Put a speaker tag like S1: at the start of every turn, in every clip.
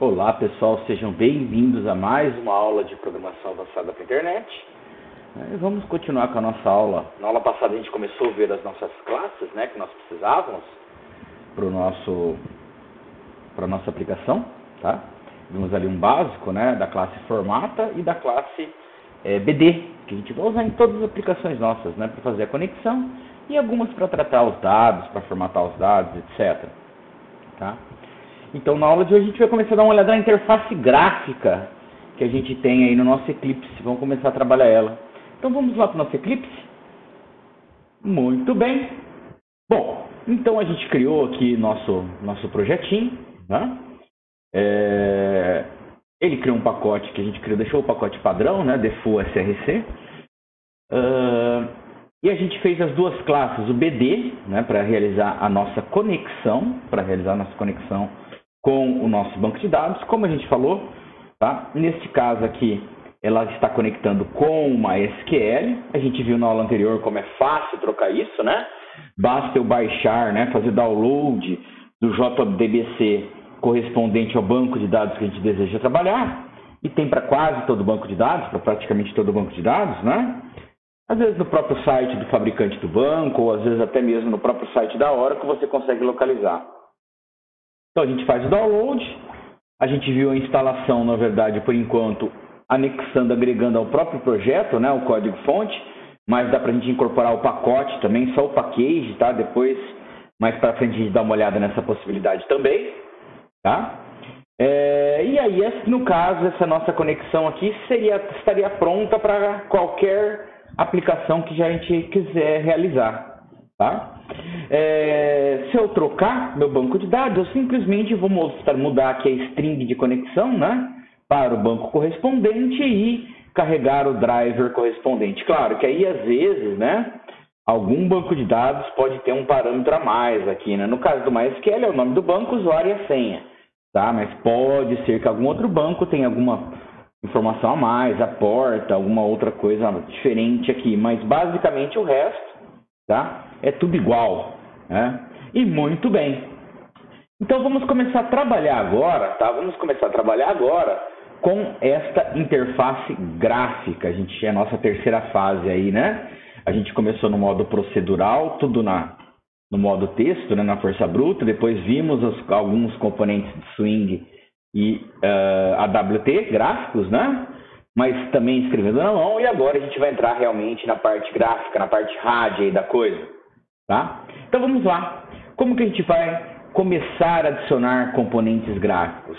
S1: Olá pessoal, sejam bem-vindos a mais uma aula de programação avançada para a internet. É, vamos continuar com a nossa aula. Na aula passada a gente começou a ver as nossas classes, né, que nós precisávamos para o nosso para a nossa aplicação, tá? Vimos ali um básico, né, da classe formata e da classe é, BD, que a gente vai usar em todas as aplicações nossas, né, para fazer a conexão e algumas para tratar os dados, para formatar os dados, etc. Tá? Então, na aula de hoje, a gente vai começar a dar uma olhada na interface gráfica que a gente tem aí no nosso Eclipse. Vamos começar a trabalhar ela. Então, vamos lá para o nosso Eclipse? Muito bem. Bom, então a gente criou aqui nosso, nosso projetinho. Né? É... Ele criou um pacote que a gente criou, deixou o pacote padrão, né? Default SRC. Uh... E a gente fez as duas classes, o BD, né, para realizar a nossa conexão, para realizar a nossa conexão com o nosso banco de dados, como a gente falou, tá? Neste caso aqui, ela está conectando com uma SQL. A gente viu na aula anterior como é fácil trocar isso, né? Basta eu baixar, né, fazer download do JDBC correspondente ao banco de dados que a gente deseja trabalhar. E tem para quase todo o banco de dados, para praticamente todo o banco de dados, né? Às vezes no próprio site do fabricante do banco, ou às vezes até mesmo no próprio site da Oracle, você consegue localizar. Então a gente faz o download, a gente viu a instalação, na verdade, por enquanto, anexando, agregando ao próprio projeto, né, o código-fonte, mas dá para a gente incorporar o pacote também, só o package, tá? Depois, mais para frente, a gente dá uma olhada nessa possibilidade também, tá? É, e aí, no caso, essa nossa conexão aqui seria, estaria pronta para qualquer aplicação que a gente quiser realizar. Tá? É, se eu trocar meu banco de dados, eu simplesmente vou mostrar, mudar aqui a string de conexão né, para o banco correspondente e carregar o driver correspondente. Claro que aí, às vezes, né, algum banco de dados pode ter um parâmetro a mais aqui. Né? No caso do MySQL, é o nome do banco, usuário e a senha. Tá? Mas pode ser que algum outro banco tenha alguma informação a mais, a porta, alguma outra coisa diferente aqui. Mas, basicamente, o resto tá? É tudo igual, né? E muito bem. Então vamos começar a trabalhar agora, tá? Vamos começar a trabalhar agora com esta interface gráfica. A gente é a nossa terceira fase aí, né? A gente começou no modo procedural, tudo na no modo texto, né, na força bruta. Depois vimos os, alguns componentes de swing e uh, AWT gráficos, né? Mas também escrevendo na mão, e agora a gente vai entrar realmente na parte gráfica, na parte rádio aí da coisa, tá? Então vamos lá. Como que a gente vai começar a adicionar componentes gráficos?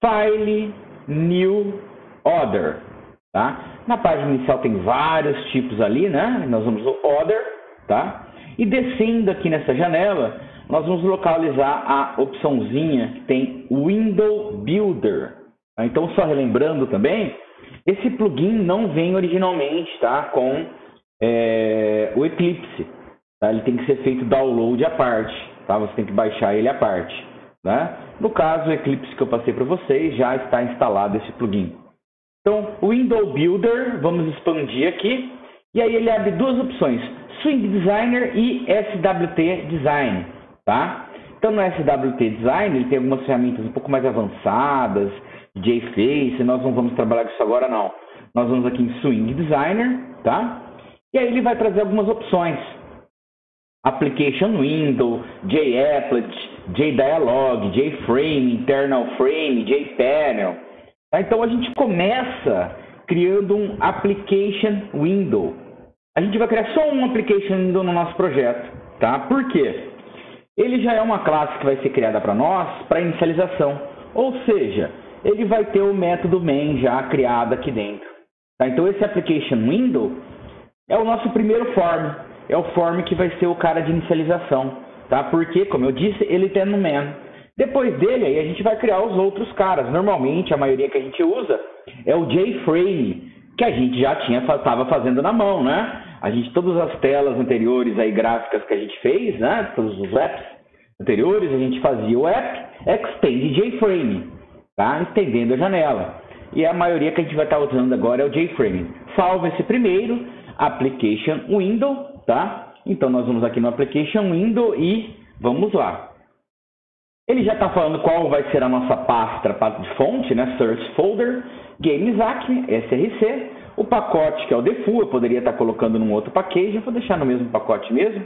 S1: File, New, Other, tá? Na página inicial tem vários tipos ali, né? Nós vamos no Other, tá? E descendo aqui nessa janela, nós vamos localizar a opçãozinha que tem Window Builder. Tá? Então, só relembrando também, esse plugin não vem originalmente tá, com é, o Eclipse. Tá? Ele tem que ser feito download à parte. Tá? Você tem que baixar ele à parte. Né? No caso, o Eclipse que eu passei para vocês já está instalado esse plugin. Então, o Window Builder, vamos expandir aqui. E aí ele abre duas opções, Swing Designer e SWT Design. Tá? Então, no SWT Design, ele tem algumas ferramentas um pouco mais avançadas, JFace, nós não vamos trabalhar com isso agora não. Nós vamos aqui em Swing Designer, tá? E aí ele vai trazer algumas opções. Application Window, JApplet, JDialog, JFrame, Internal Frame, JPanel. Tá? Então a gente começa criando um Application Window. A gente vai criar só um Application Window no nosso projeto, tá? Por quê? Ele já é uma classe que vai ser criada para nós para inicialização. Ou seja, ele vai ter o método main já criado aqui dentro. Tá? Então esse application window é o nosso primeiro form, é o form que vai ser o cara de inicialização, tá? Porque, como eu disse, ele tem no main. Depois dele, aí a gente vai criar os outros caras. Normalmente, a maioria que a gente usa é o JFrame, que a gente já tinha estava fazendo na mão, né? A gente todas as telas anteriores aí gráficas que a gente fez, né? Todos os apps anteriores, a gente fazia o app extend JFrame tá? estendendo a janela. E a maioria que a gente vai estar usando agora é o JFrame. Salva esse primeiro, Application Window, tá? Então nós vamos aqui no Application Window e vamos lá. Ele já está falando qual vai ser a nossa pasta de fonte, né? Source Folder, Games Acme, SRC, o pacote que é o default, eu poderia estar tá colocando num outro package, eu vou deixar no mesmo pacote mesmo.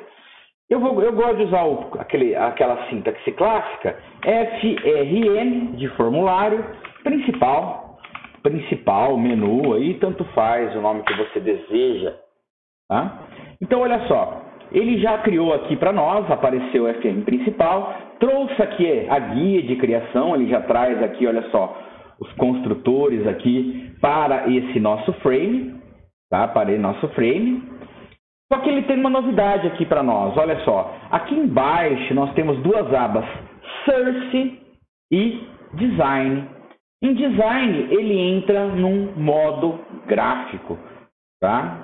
S1: Eu, vou, eu gosto de usar o, aquele, aquela sintaxe clássica, FRN de formulário, principal, principal, menu, aí tanto faz o nome que você deseja. Tá? Então, olha só, ele já criou aqui para nós, apareceu o FM principal, trouxe aqui a guia de criação, ele já traz aqui, olha só, os construtores aqui para esse nosso frame, tá? Para esse nosso frame. Só que ele tem uma novidade aqui para nós, olha só. Aqui embaixo nós temos duas abas, Source e Design. Em Design ele entra num modo gráfico, tá?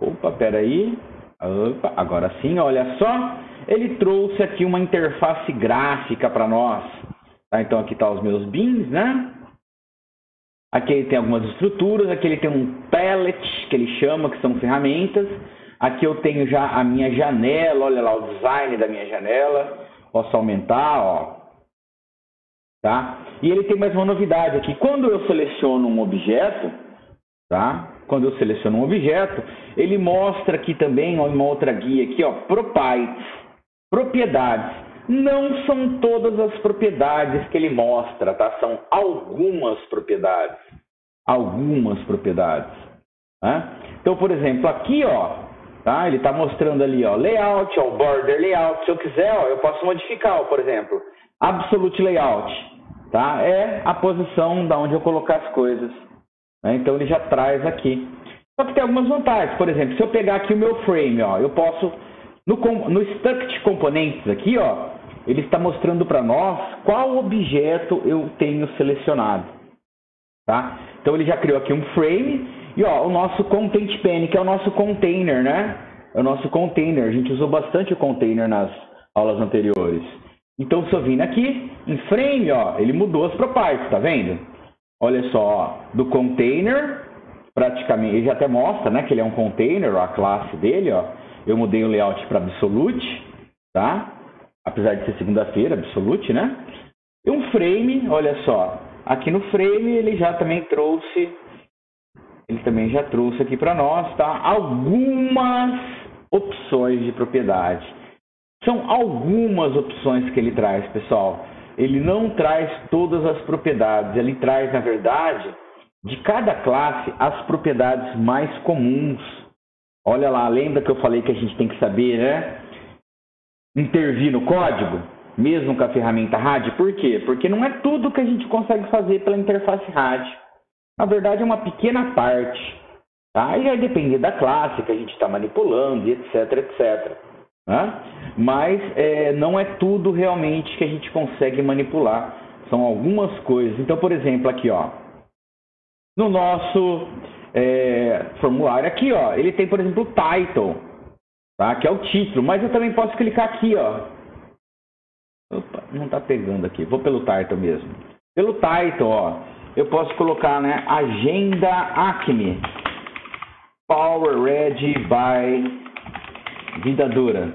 S1: Opa, peraí. Opa, agora sim, olha só. Ele trouxe aqui uma interface gráfica para nós. Tá? Então aqui tá os meus bins, né? Aqui ele tem algumas estruturas, aqui ele tem um palette, que ele chama, que são ferramentas. Aqui eu tenho já a minha janela, olha lá o design da minha janela. Posso aumentar, ó. Tá? E ele tem mais uma novidade aqui. Quando eu seleciono um objeto, tá? Quando eu seleciono um objeto, ele mostra aqui também, ó, uma outra guia aqui, ó, properties, propriedades. Não são todas as propriedades que ele mostra, tá? São algumas propriedades. Algumas propriedades. Né? Então, por exemplo, aqui, ó, Tá? Ele está mostrando ali, ó, layout, ó, border layout. Se eu quiser, ó, eu posso modificar, ó, por exemplo, absolute layout, tá? É a posição da onde eu colocar as coisas. Né? Então ele já traz aqui. Só que tem algumas vantagens. Por exemplo, se eu pegar aqui o meu frame, ó, eu posso no, no Struct Components aqui, ó, ele está mostrando para nós qual objeto eu tenho selecionado, tá? Então ele já criou aqui um frame e ó, o nosso Content Pane, que é o nosso container, né? É o nosso container. A gente usou bastante o container nas aulas anteriores. Então, se eu vim aqui, em frame, ó, ele mudou as properties, tá vendo? Olha só, ó, do container, praticamente, ele já até mostra, né, que ele é um container, a classe dele, ó. Eu mudei o layout para absolute, tá? Apesar de ser segunda-feira, absolute, né? E um frame, olha só, aqui no frame ele já também trouxe ele também já trouxe aqui para nós, tá? Algumas opções de propriedade. São algumas opções que ele traz, pessoal. Ele não traz todas as propriedades, ele traz, na verdade, de cada classe as propriedades mais comuns. Olha lá, lembra que eu falei que a gente tem que saber, né? Intervir no código, mesmo com a ferramenta RAD. Por quê? Porque não é tudo que a gente consegue fazer pela interface RAD. Na verdade, é uma pequena parte. Tá? Aí vai depender da classe que a gente está manipulando, etc, etc. Né? Mas é, não é tudo realmente que a gente consegue manipular. São algumas coisas. Então, por exemplo, aqui, ó, no nosso é, formulário aqui, ó, ele tem, por exemplo, o title, tá? que é o título. Mas eu também posso clicar aqui, ó. Opa, não está pegando aqui. Vou pelo title mesmo. Pelo title, ó eu posso colocar, né, agenda Acme, Power Ready by Vida Dura.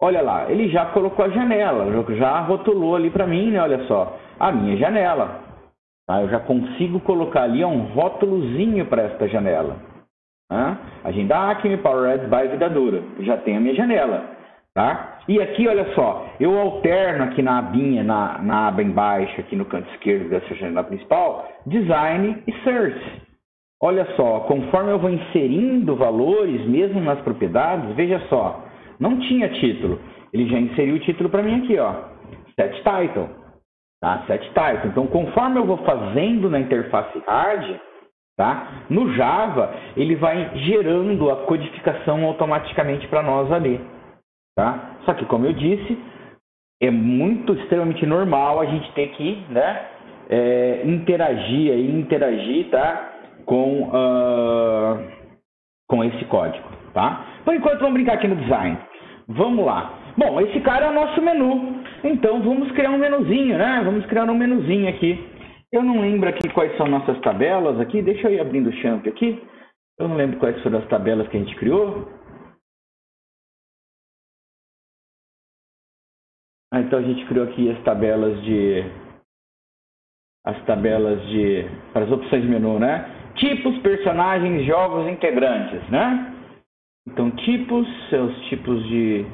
S1: Olha lá, ele já colocou a janela, já rotulou ali para mim, né, olha só, a minha janela. Tá? Eu já consigo colocar ali um rótulozinho para esta janela. Agenda Acme, Power Ready by Vida Dura. Já tem a minha janela. Tá? E aqui, olha só, eu alterno aqui na abinha, na, na aba embaixo, aqui no canto esquerdo dessa janela principal, Design e Search. Olha só, conforme eu vou inserindo valores, mesmo nas propriedades, veja só, não tinha título. Ele já inseriu o título para mim aqui, ó, Set Title. Tá? Set Title. Então, conforme eu vou fazendo na interface hard, tá? no Java, ele vai gerando a codificação automaticamente para nós ali. Tá? Só que, como eu disse, é muito extremamente normal a gente ter que né, é, interagir e interagir tá, com, uh, com esse código. Tá? Por enquanto, vamos brincar aqui no design. Vamos lá. Bom, esse cara é o nosso menu. Então, vamos criar um menuzinho, né? Vamos criar um menuzinho aqui. Eu não lembro aqui quais são nossas tabelas aqui. Deixa eu ir abrindo o champ aqui. Eu não lembro quais foram as tabelas que a gente criou. Ah, então a gente criou aqui as tabelas de as tabelas de para as opções de menu, né? Tipos, personagens, jogos, integrantes, né? Então tipos, seus tipos de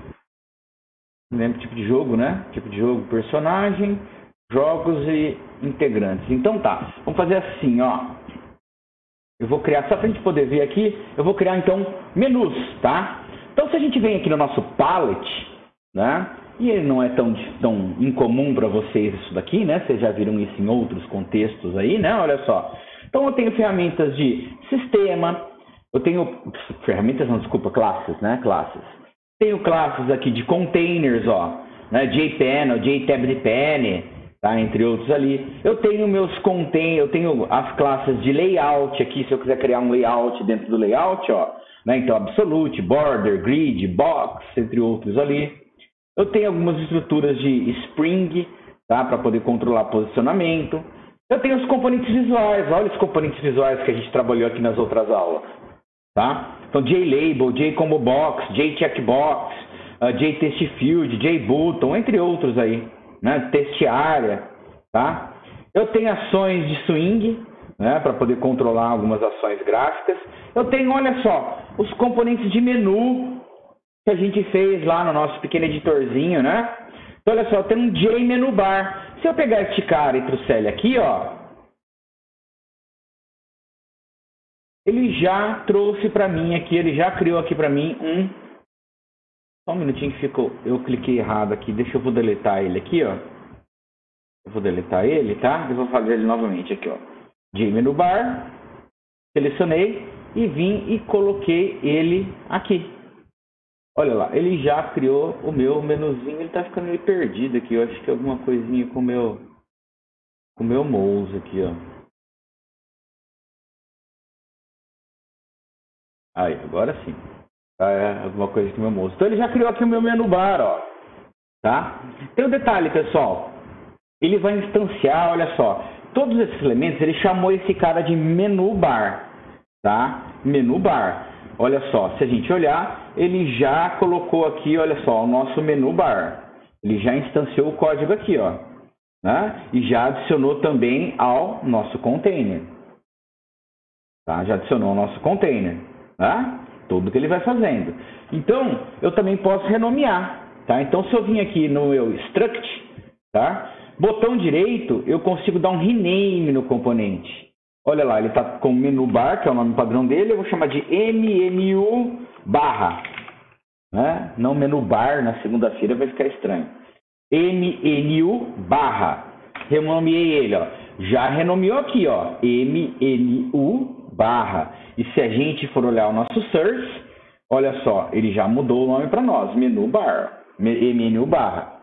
S1: não lembro tipo de jogo, né? Tipo de jogo, personagem, jogos e integrantes. Então tá, vamos fazer assim, ó. Eu vou criar, só para a gente poder ver aqui, eu vou criar então menus, tá? Então se a gente vem aqui no nosso palette, né? E ele não é tão, tão incomum para vocês isso daqui, né? Vocês já viram isso em outros contextos aí, né? Olha só. Então eu tenho ferramentas de sistema, eu tenho ferramentas, não, desculpa, classes, né? Classes. Tenho classes aqui de containers, ó, né? JPanel, JTabDPN, tá? Entre outros ali. Eu tenho meus containers, eu tenho as classes de layout aqui, se eu quiser criar um layout dentro do layout, ó, né? Então absolute, border, grid, box, entre outros ali. Eu tenho algumas estruturas de Spring, tá? Para poder controlar posicionamento. Eu tenho os componentes visuais. Olha os componentes visuais que a gente trabalhou aqui nas outras aulas, tá? Então, JLabel, JComboBox, JCheckbox, uh, JTestField, JButton, entre outros aí, né? Testiária, tá? Eu tenho ações de swing, né? Para poder controlar algumas ações gráficas. Eu tenho, olha só, os componentes de menu que a gente fez lá no nosso pequeno editorzinho, né? Então, olha só, tem um J menu bar. Se eu pegar este cara e trouxer ele aqui, ó, ele já trouxe para mim aqui, ele já criou aqui para mim um. Só um minutinho que ficou, eu cliquei errado aqui. Deixa eu vou deletar ele aqui, ó. Eu vou deletar ele, tá? Eu vou fazer ele novamente aqui, ó. J menu bar. Selecionei e vim e coloquei ele aqui. Olha lá, ele já criou o meu menuzinho, ele tá ficando meio perdido aqui. Eu acho que é alguma coisinha com o meu, com o meu mouse aqui, ó. Aí, agora sim. Ah, é alguma coisa com o meu mouse. Então ele já criou aqui o meu menu bar, ó. Tá? Tem um detalhe, pessoal. Ele vai instanciar, olha só. Todos esses elementos, ele chamou esse cara de menu bar, tá? Menu bar. Olha só, se a gente olhar, ele já colocou aqui, olha só, o nosso menu bar. Ele já instanciou o código aqui, ó. Né? E já adicionou também ao nosso container. Tá? Já adicionou ao nosso container. Tá? Tudo que ele vai fazendo. Então, eu também posso renomear. Tá? Então, se eu vim aqui no meu struct, tá? botão direito, eu consigo dar um rename no componente. Olha lá, ele está com menu bar, que é o nome padrão dele, eu vou chamar de MNU barra. Né? Não menu bar, na segunda-feira vai ficar estranho. MNU barra. Renomeei ele, ó. Já renomeou aqui, ó. MNU barra. E se a gente for olhar o nosso search, olha só, ele já mudou o nome para nós, menu bar, MNU barra.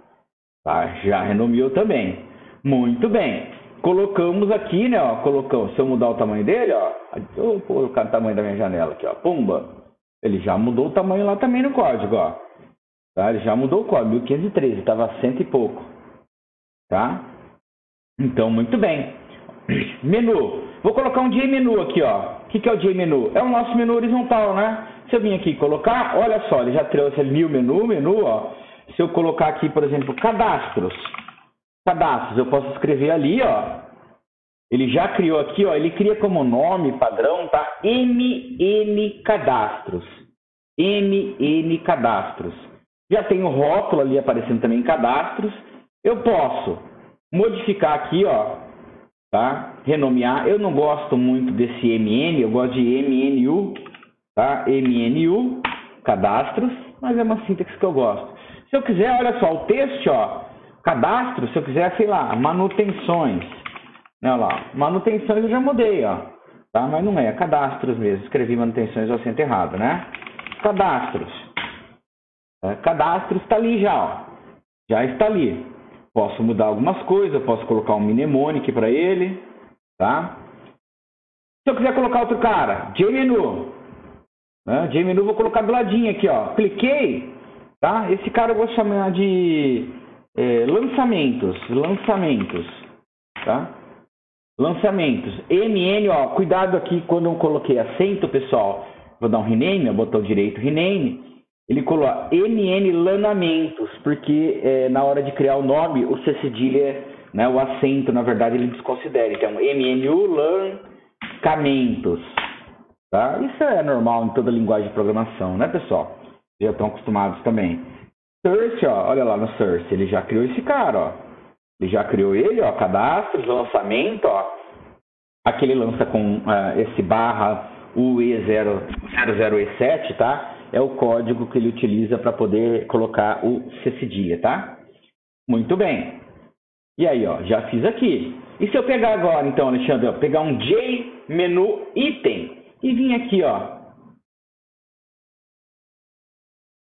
S1: Tá? Já renomeou também. Muito bem colocamos aqui, né, ó, colocamos, se eu mudar o tamanho dele, ó, vou colocar o tamanho da minha janela aqui, ó, pumba, ele já mudou o tamanho lá também no código, ó, tá, ele já mudou o código, 1513, estava cento e pouco, tá, então, muito bem, menu, vou colocar um J-menu aqui, ó, o que, que é o J-menu? É o nosso menu horizontal, né, se eu vim aqui colocar, olha só, ele já trouxe new menu, menu, ó, se eu colocar aqui, por exemplo, cadastros, cadastros. Eu posso escrever ali, ó. Ele já criou aqui, ó. Ele cria como nome padrão, tá? MN cadastros. MN cadastros. Já tem o rótulo ali aparecendo também cadastros. Eu posso modificar aqui, ó, tá? Renomear. Eu não gosto muito desse MN, eu gosto de MNU, tá? MNU cadastros, mas é uma sintaxe que eu gosto. Se eu quiser, olha só, o texto, ó, Cadastro, se eu quiser, sei lá, manutenções. Olha lá, manutenções eu já mudei, ó. Tá? Mas não é, é cadastros mesmo. Escrevi manutenções ao centro errado, né? Cadastros. É, cadastros está ali já, ó. Já está ali. Posso mudar algumas coisas, posso colocar um mnemonic para ele, tá? Se eu quiser colocar outro cara, JMenu. Né? JMenu vou colocar do ladinho aqui, ó. Cliquei, tá? Esse cara eu vou chamar de é, lançamentos, lançamentos, tá? Lançamentos. MN, ó, cuidado aqui quando eu coloquei acento, pessoal. Vou dar um rename, botão direito rename. ele coloca NN lanamentos, porque é, na hora de criar o nome, o C cedilha, né, o acento, na verdade, ele desconsidera. Então, MNU lancamentos. Tá? Isso é normal em toda linguagem de programação, né, pessoal? Já estão acostumados também. Search, ó, olha lá no Search, ele já criou esse cara, ó. Ele já criou ele, ó, cadastros, lançamento, ó. Aqui ele lança com uh, esse barra UE00E7, tá? é o código que ele utiliza para poder colocar o C tá? Muito bem. E aí, ó, já fiz aqui. E se eu pegar agora, então, Alexandre, ó, pegar um J menu item e vir aqui, ó.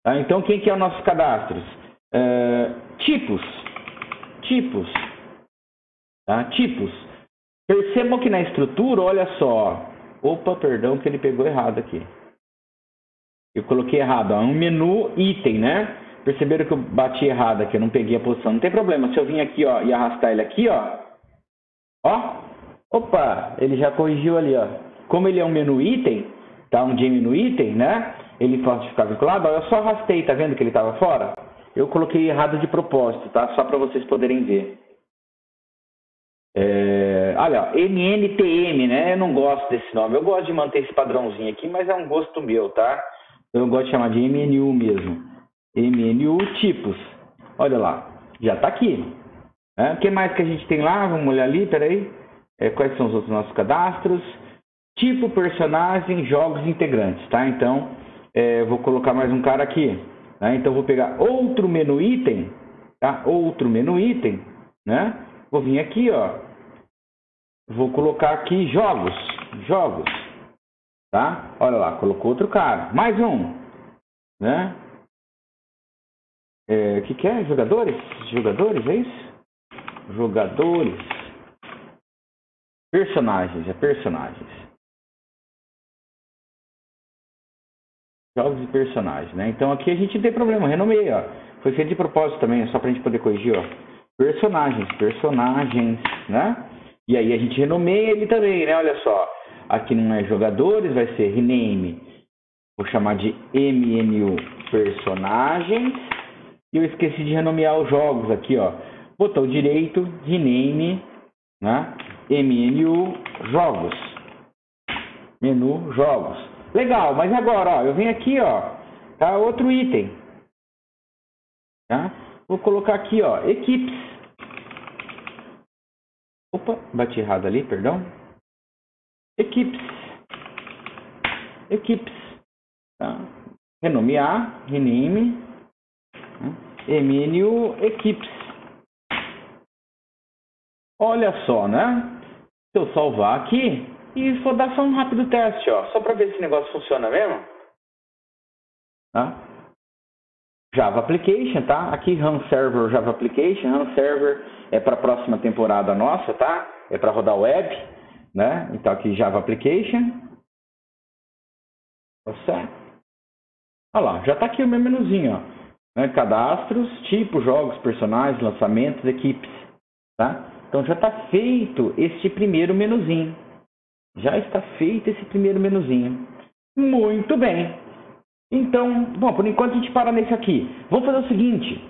S1: Tá? Então, quem que é o nosso cadastros? É, tipos. Tipos. Tá? Tipos. Percebam que na estrutura, olha só. Opa, perdão que ele pegou errado aqui. Eu coloquei errado, ó, um menu item, né? Perceberam que eu bati errado aqui, eu não peguei a posição. Não tem problema, se eu vim aqui, ó, e arrastar ele aqui, ó. Ó, opa, ele já corrigiu ali, ó. Como ele é um menu item, tá? Um menu item, né? Ele ficar vinculado, ó, eu só arrastei, tá vendo que ele estava fora? Eu coloquei errado de propósito, tá? Só para vocês poderem ver. É, olha, ó, NNTM, né? Eu não gosto desse nome. Eu gosto de manter esse padrãozinho aqui, mas é um gosto meu, tá? Eu gosto de chamar de MNU mesmo. MNU tipos. Olha lá, já está aqui. É, o que mais que a gente tem lá? Vamos olhar ali, peraí. É, quais são os outros nossos cadastros? Tipo, personagem, jogos integrantes, tá? Então, é, vou colocar mais um cara aqui. Né? Então, vou pegar outro menu item, tá? Outro menu item, né? Vou vir aqui, ó. Vou colocar aqui jogos, jogos. Tá? Olha lá, colocou outro cara. Mais um. Né? É, o que, que é? Jogadores? Jogadores, é isso? Jogadores. Personagens, é personagens. Jogos e personagens, né? Então aqui a gente tem problema, renomeia, ó. Foi feito de propósito também, só pra gente poder corrigir, ó. Personagens, personagens, né? E aí a gente renomeia ele também, né? Olha só. Aqui não é jogadores, vai ser rename. Vou chamar de MNU personagens. E eu esqueci de renomear os jogos aqui, ó. Botão direito, rename, né? MNU jogos. Menu jogos. Legal, mas agora, ó, eu venho aqui, ó, tá? Outro item. Tá? Vou colocar aqui, ó, equipes. Opa, bati errado ali, perdão equipes. Equipes. Tá? Renomear, rename, né? MNU equipes. Olha só, né? Se eu salvar aqui e vou dar só um rápido teste, ó, só para ver se esse negócio funciona mesmo. Tá? Java Application, tá? Aqui Run Server Java Application, Run Server é para a próxima temporada nossa, tá? É para rodar web né? Então aqui Java Application. Você. Olha lá, já está aqui o meu menuzinho, ó. Né? Cadastros, tipo, jogos, personagens, lançamentos, equipes, tá? Então já está feito este primeiro menuzinho. Já está feito esse primeiro menuzinho. Muito bem. Então, bom, por enquanto a gente para nesse aqui. Vamos fazer o seguinte.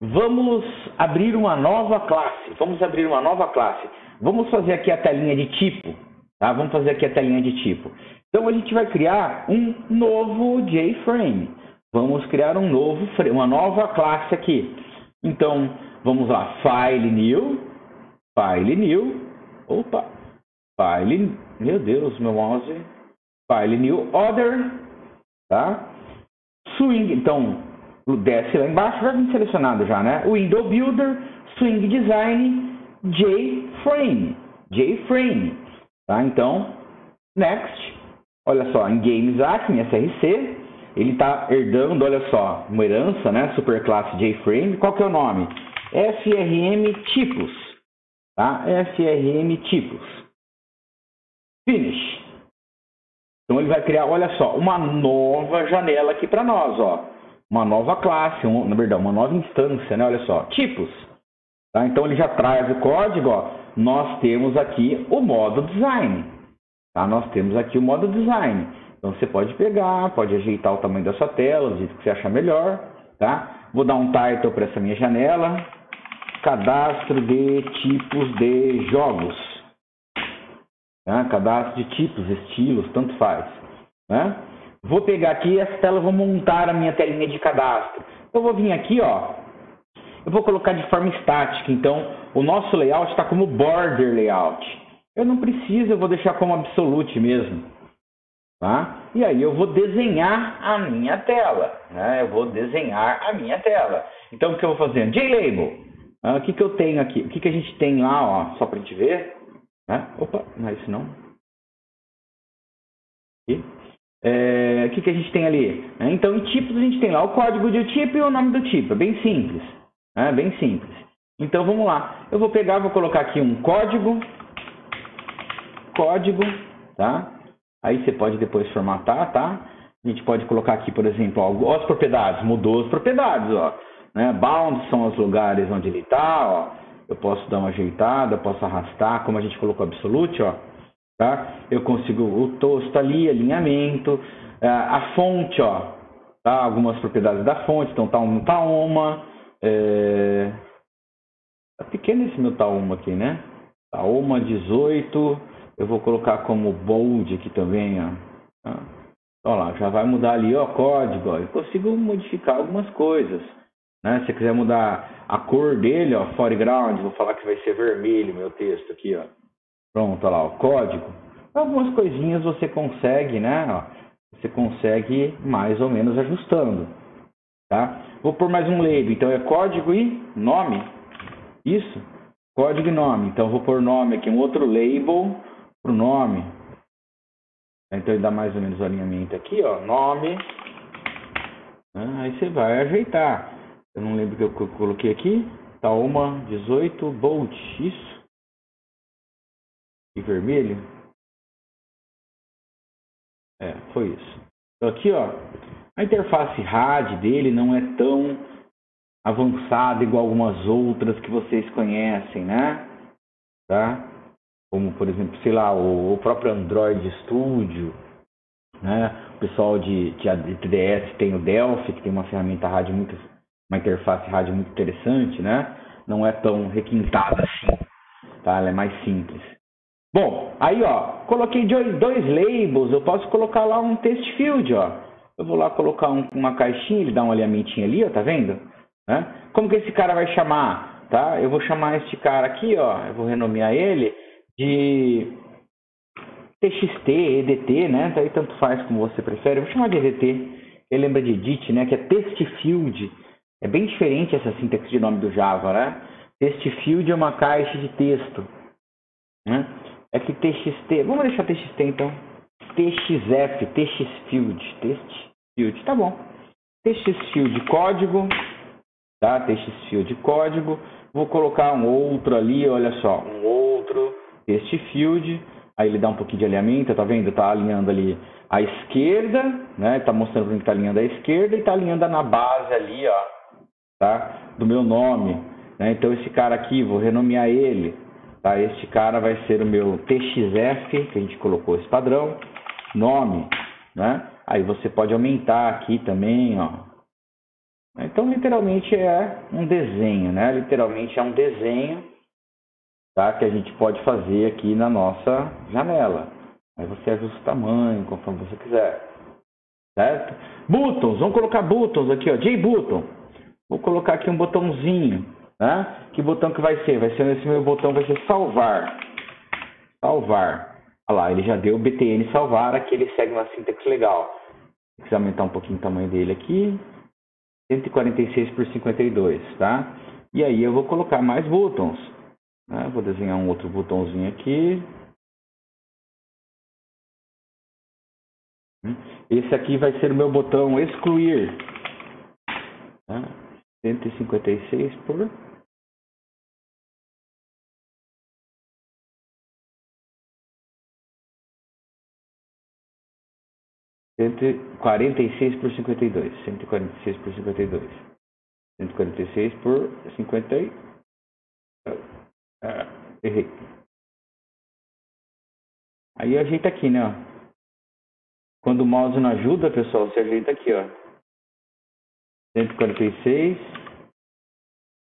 S1: Vamos abrir uma nova classe. Vamos abrir uma nova classe. Vamos fazer aqui a telinha de tipo, tá? Vamos fazer aqui a telinha de tipo. Então a gente vai criar um novo JFrame. Vamos criar um novo, uma nova classe aqui. Então vamos lá, File New, File New, opa, File, meu Deus, meu mouse, File New Other, tá? Swing, então desce lá embaixo, já vem selecionado já, né? Window Builder, Swing Design, JFrame. JFrame. Tá? Então, next. Olha só, em Games Acme, SRC, ele está herdando, olha só, uma herança, né? Superclasse JFrame. Qual que é o nome? FRM Tipos. Tá? FRM Tipos. Finish. Então ele vai criar, olha só, uma nova janela aqui para nós, ó. Uma nova classe, um, na verdade, uma nova instância, né? Olha só, tipos. Tá? Então ele já traz o código, ó. nós temos aqui o modo design. Tá? Nós temos aqui o modo design. Então você pode pegar, pode ajeitar o tamanho da sua tela, do jeito que você achar melhor, tá? Vou dar um title para essa minha janela, cadastro de tipos de jogos. Tá? Cadastro de tipos, estilos, tanto faz. Né? Vou pegar aqui essa tela, vou montar a minha telinha de cadastro. Eu vou vir aqui, ó, eu vou colocar de forma estática. Então, o nosso layout está como border layout. Eu não preciso, eu vou deixar como absolute mesmo. Tá? E aí eu vou desenhar a minha tela. Né? Eu vou desenhar a minha tela. Então o que eu vou fazer? JLabel. Ah, o que, que eu tenho aqui? O que, que a gente tem lá, ó, só para a gente ver? Né? Opa, não é isso não. Aqui. É, o que, que a gente tem ali? É, então, em tipos a gente tem lá o código de tipo e o nome do tipo. É bem simples. É bem simples. Então, vamos lá. Eu vou pegar, vou colocar aqui um código. Código, tá? Aí você pode depois formatar, tá? A gente pode colocar aqui, por exemplo, ó, as propriedades. Mudou as propriedades, ó. Né? Bounds são os lugares onde ele está, ó. Eu posso dar uma ajeitada, posso arrastar, como a gente colocou absolute, ó. Tá? Eu consigo o tosto ali, alinhamento, é, a fonte, ó. Tá? Algumas propriedades da fonte, então tá um tá uma. É... Tá pequeno esse meu tá uma aqui, né? Tá uma 18 eu vou colocar como bold aqui também, ó. Tá? Olha lá, já vai mudar ali, ó, código, ó. Eu consigo modificar algumas coisas. Né? Se você quiser mudar a cor dele, ó, foreground, vou falar que vai ser vermelho meu texto aqui, ó. Pronto, olha lá, o código. Algumas coisinhas você consegue, né? Ó, você consegue mais ou menos ajustando, tá? Vou pôr mais um label, então é código e nome. Isso, código e nome. Então vou pôr nome aqui, um outro label para o nome. Então ele dá mais ou menos o alinhamento aqui, ó, nome. Né? Aí você vai ajeitar. Eu não lembro que eu coloquei aqui. Tá uma 18 bolt, isso. E vermelho. É, foi isso. Então aqui, ó, a interface RAD dele não é tão avançada igual algumas outras que vocês conhecem, né? Tá? como por exemplo, sei lá, o, o próprio Android Studio, né? O pessoal de, de, TDS tem o Delphi, que tem uma ferramenta rádio muito, uma interface rádio muito interessante, né? Não é tão requintada assim, tá? Ela é mais simples. Bom, aí ó, coloquei dois, dois labels, eu posso colocar lá um text field, ó. Eu vou lá colocar um, uma caixinha, ele dá um alinhamentinho ali, ó, tá vendo? Né? Como que esse cara vai chamar, tá? Eu vou chamar este cara aqui, ó, eu vou renomear ele de TXT, EDT, né? Daí tanto faz como você prefere. Eu vou chamar de EDT. Ele lembra de edit, né? Que é text field. É bem diferente essa sintaxe de nome do Java, né? Text field é uma caixa de texto. Né? É que TXT. Vamos deixar TXT então. TXF, TXField, TextField, tá bom. TXField código, tá? TXField código. Vou colocar um outro ali, olha só, um outro este field, aí ele dá um pouquinho de alinhamento, tá vendo? Tá alinhando ali a esquerda, né? Tá mostrando que tá alinhando a esquerda e tá alinhando na base ali, ó, tá? Do meu nome, né? Então esse cara aqui, vou renomear ele, tá? Este cara vai ser o meu TXF, que a gente colocou esse padrão, nome, né? Aí você pode aumentar aqui também, ó. Então literalmente é um desenho, né? Literalmente é um desenho tá? que a gente pode fazer aqui na nossa janela. Aí você ajusta o tamanho conforme você quiser. Certo? Buttons, vamos colocar buttons aqui, ó. J-button. Vou colocar aqui um botãozinho. Né? Que botão que vai ser? Vai ser esse meu botão, vai ser salvar. Salvar. Olha lá, ele já deu BTN salvar, aqui ele segue uma sintaxe legal. Precisa aumentar um pouquinho o tamanho dele aqui. 146 por 52, tá? E aí eu vou colocar mais buttons. Né? Vou desenhar um outro botãozinho aqui. Esse aqui vai ser o meu botão excluir. Tá? 156 por cento e quarenta e seis por cinquenta e dois, cento e quarenta e seis por cinquenta e dois, cento e quarenta e seis por cinquenta e é, errei. Aí ajeita aqui, né? Quando o mouse não ajuda, pessoal, você ajeita aqui, ó. 146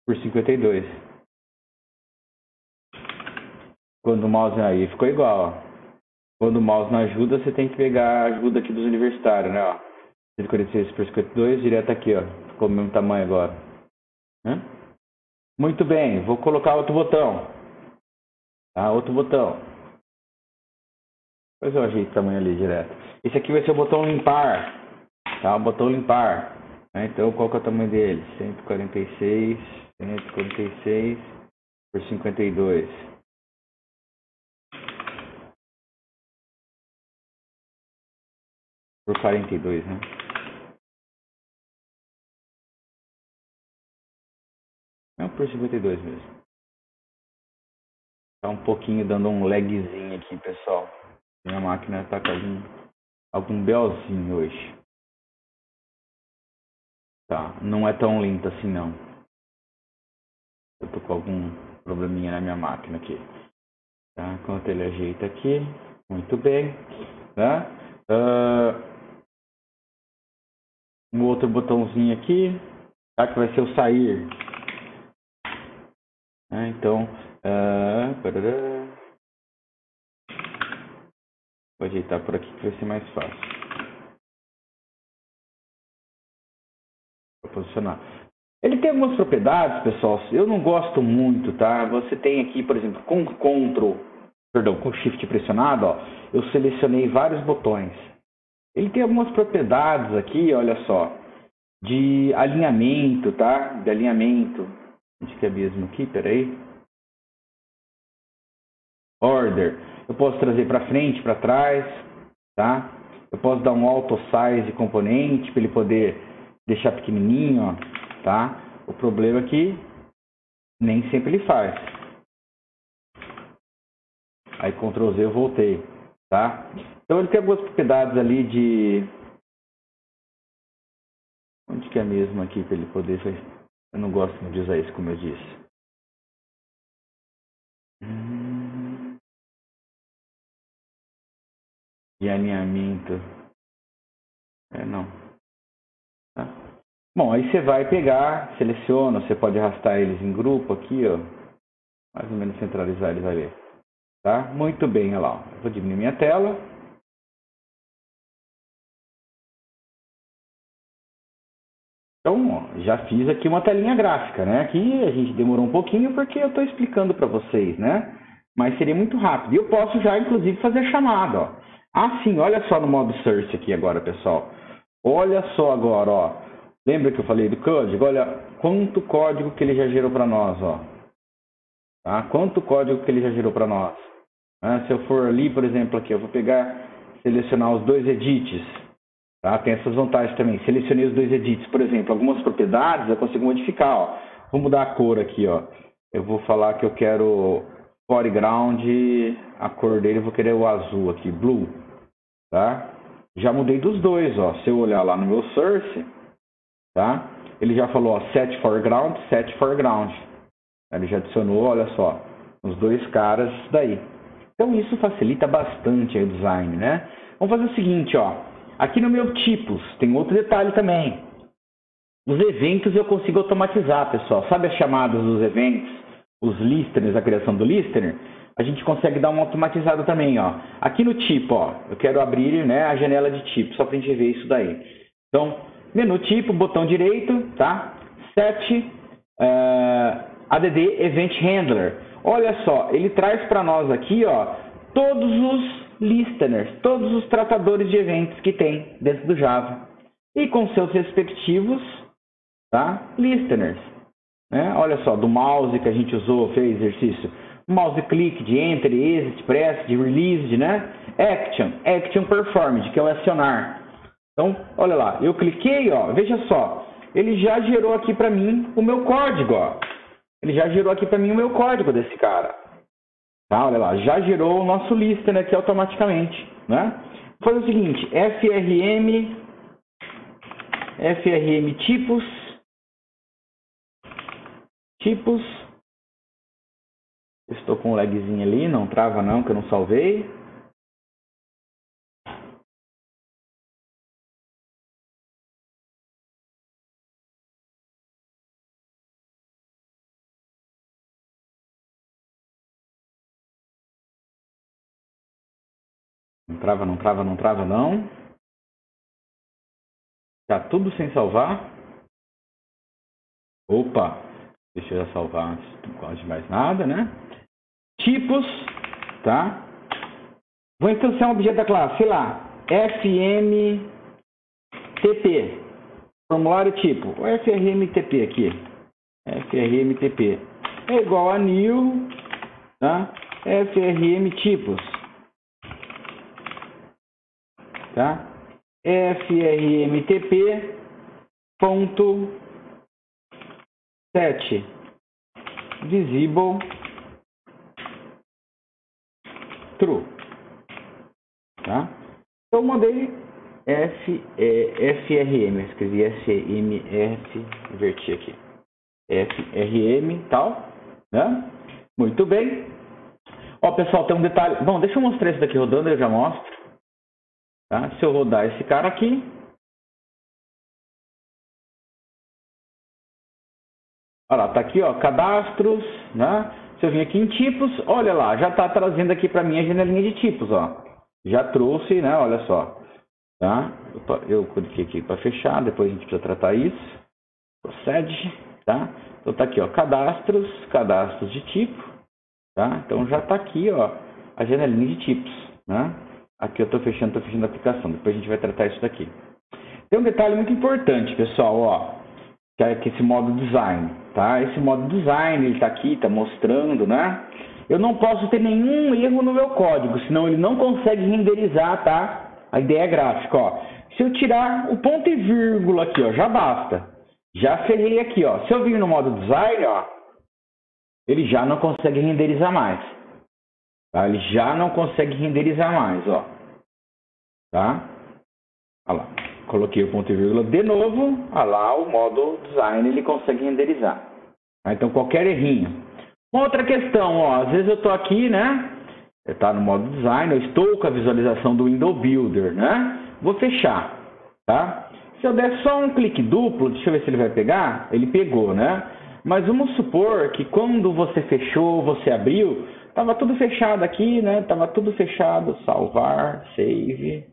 S1: por 52. Quando o mouse aí ficou igual, ó. Quando o mouse não ajuda, você tem que pegar a ajuda aqui dos universitários, né, ó. 146 por 52, direto aqui, ó. Ficou o mesmo tamanho agora. Né? Muito bem, vou colocar outro botão. Tá, outro botão. Depois eu ajeito o tamanho ali direto. Esse aqui vai ser o botão limpar. Tá, o botão limpar. Né? Então, qual que é o tamanho dele? 146, 146 por 52. Por 42, né? Não, por 52 mesmo. Tá um pouquinho dando um lagzinho aqui, pessoal. Minha máquina tá com algum, algum belzinho hoje. Tá, não é tão lenta assim não. Eu tô com algum probleminha na minha máquina aqui. Tá, enquanto ele ajeita aqui, muito bem. Tá? Uh, um outro botãozinho aqui, tá? Que vai ser o sair. Ah, então, uh, vou ajeitar por aqui que vai ser mais fácil. Posicionar. Ele tem algumas propriedades, pessoal, eu não gosto muito, tá? Você tem aqui, por exemplo, com Ctrl, perdão, com Shift pressionado, ó, eu selecionei vários botões. Ele tem algumas propriedades aqui, olha só, de alinhamento, tá? De alinhamento. Onde que é mesmo aqui? Peraí. Order. Eu posso trazer para frente, para trás, tá? Eu posso dar um auto size componente para ele poder deixar pequenininho, ó, tá? O problema é que nem sempre ele faz. Aí Ctrl Z eu voltei, tá? Então ele tem algumas propriedades ali de... Onde que é mesmo aqui para ele poder... Eu não gosto de usar isso como eu disse. De alinhamento. É, não. Bom, aí você vai pegar, seleciona, você pode arrastar eles em grupo aqui, ó. Mais ou menos centralizar eles ali. Tá? Muito bem, olha lá. Ó. Vou diminuir minha tela. Então, ó, já fiz aqui uma telinha gráfica, né? Aqui a gente demorou um pouquinho porque eu estou explicando para vocês, né? Mas seria muito rápido. E eu posso já, inclusive, fazer chamada, ó. Ah, sim, olha só no modo search aqui agora, pessoal. Olha só agora, ó. Lembra que eu falei do código? Olha quanto código que ele já gerou para nós, ó. Tá? Quanto código que ele já gerou para nós. Ah, se eu for ali, por exemplo, aqui, eu vou pegar, selecionar os dois edits. Tá? Tem essas vantagens também. Selecionei os dois edits, por exemplo, algumas propriedades eu consigo modificar, ó. Vou mudar a cor aqui, ó. Eu vou falar que eu quero foreground, a cor dele eu vou querer o azul aqui, blue, tá? Já mudei dos dois, ó. Se eu olhar lá no meu source, tá? Ele já falou, ó, set foreground, set foreground. Ele já adicionou, olha só, os dois caras daí. Então isso facilita bastante o design, né? Vamos fazer o seguinte, ó. Aqui no meu tipos, tem outro detalhe também. Os eventos eu consigo automatizar, pessoal. Sabe as chamadas dos eventos? Os listeners, a criação do listener? a gente consegue dar uma automatizada também, ó. Aqui no tipo, ó, eu quero abrir né, a janela de tipo, só para a gente ver isso daí. Então, menu tipo, botão direito, tá? Set uh, eh, add event handler. Olha só, ele traz para nós aqui, ó, todos os listeners, todos os tratadores de eventos que tem dentro do Java e com seus respectivos, tá? Listeners. Né? Olha só, do mouse que a gente usou, fez exercício mouse click de enter, exit, press, de release, né? Action, action performed, que é o acionar. Então, olha lá, eu cliquei, ó, veja só, ele já gerou aqui para mim o meu código, ó. Ele já gerou aqui para mim o meu código desse cara. Tá, olha lá, já gerou o nosso listener aqui automaticamente, né? Vou fazer o seguinte, frm frm tipos tipos Estou com um lagzinho ali, não trava não, que eu não salvei. Não trava, não trava, não trava, não. Tá tudo sem salvar. Opa, deixa eu salvar antes de mais nada, né? Tipos, tá? Vou iniciar um objeto da classe, sei lá, FMTP. Formulário tipo, o FRMTP aqui. FRMTP é igual a new, tá? FRM tipos. Tá? FRMTP ponto 7 visible. True. Tá? Então mandei F, é, FRM escrevi SMF inverti aqui. FRM tal né? Muito bem. Ó pessoal tem um detalhe. Bom deixa eu mostrar isso daqui rodando eu já mostro Tá? Se eu rodar esse cara aqui, olha lá, tá aqui, ó, cadastros, né? Se eu vim aqui em tipos, olha lá, já está trazendo aqui para mim a janelinha de tipos, ó. Já trouxe, né? Olha só, tá? Eu cliquei aqui para fechar, depois a gente precisa tratar isso. Procede, tá? Então tá aqui, ó, cadastros, cadastros de tipo, tá? Então já está aqui, ó, a janelinha de tipos, né? Aqui eu estou fechando, estou fechando a aplicação. Depois a gente vai tratar isso daqui. Tem um detalhe muito importante, pessoal, ó, que é esse modo design, tá? Esse modo design, ele está aqui, está mostrando, né? Eu não posso ter nenhum erro no meu código, senão ele não consegue renderizar, tá? A ideia é gráfica, ó. Se eu tirar o ponto e vírgula aqui, ó, já basta. Já ferrei aqui, ó. Se eu vir no modo design, ó, ele já não consegue renderizar mais. Tá? Ele já não consegue renderizar mais, ó. Tá? Olha lá. Coloquei o ponto e vírgula de novo. Olha lá, o modo design ele consegue renderizar. Tá? Então, qualquer errinho. Uma outra questão, ó. Às vezes eu estou aqui, né? Está no modo design, eu estou com a visualização do Window Builder, né? Vou fechar, tá? Se eu der só um clique duplo, deixa eu ver se ele vai pegar. Ele pegou, né? Mas vamos supor que quando você fechou, você abriu, Tava tudo fechado aqui, né? Tava tudo fechado, salvar, save.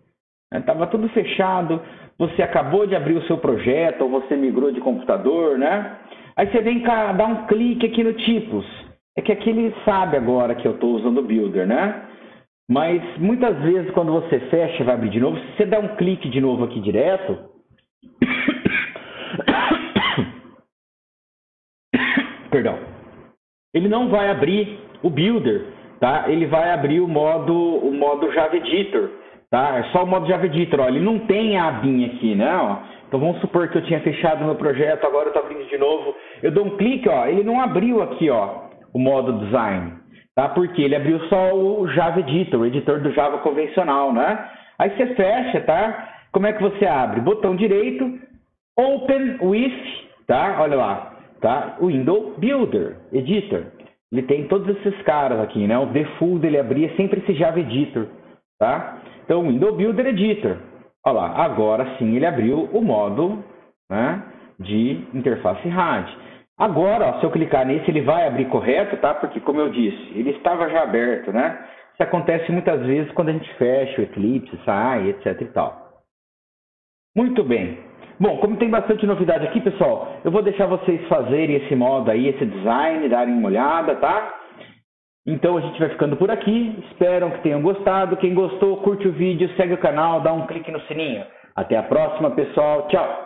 S1: Né? Tava tudo fechado. Você acabou de abrir o seu projeto ou você migrou de computador, né? Aí você vem cá, dá um clique aqui no tipos. É que aqui ele sabe agora que eu estou usando o Builder, né? Mas muitas vezes quando você fecha e vai abrir de novo, se você der um clique de novo aqui direto, perdão, ele não vai abrir o Builder, tá? Ele vai abrir o modo, o modo Java Editor, tá? É só o modo Java Editor, ó. Ele não tem a abinha aqui, né? Então vamos supor que eu tinha fechado meu projeto, agora eu estou abrindo de novo. Eu dou um clique, ó, ele não abriu aqui, ó, o modo Design, tá? Porque ele abriu só o Java Editor, o editor do Java convencional, né? Aí você fecha, tá? Como é que você abre? Botão direito, Open with, tá? Olha lá, tá? Window Builder, Editor ele tem todos esses caras aqui, né? O default dele abria sempre esse Java Editor, tá? Então, Window Builder Editor. Olha lá, agora sim ele abriu o modo né, de interface RAD. Agora, ó, se eu clicar nesse, ele vai abrir correto, tá? Porque, como eu disse, ele estava já aberto, né? Isso acontece muitas vezes quando a gente fecha o Eclipse, sai, etc e tal. Muito bem. Bom, como tem bastante novidade aqui, pessoal, eu vou deixar vocês fazerem esse modo aí, esse design, darem uma olhada, tá? Então a gente vai ficando por aqui. Espero que tenham gostado. Quem gostou, curte o vídeo, segue o canal, dá um clique no sininho. Até a próxima, pessoal. Tchau!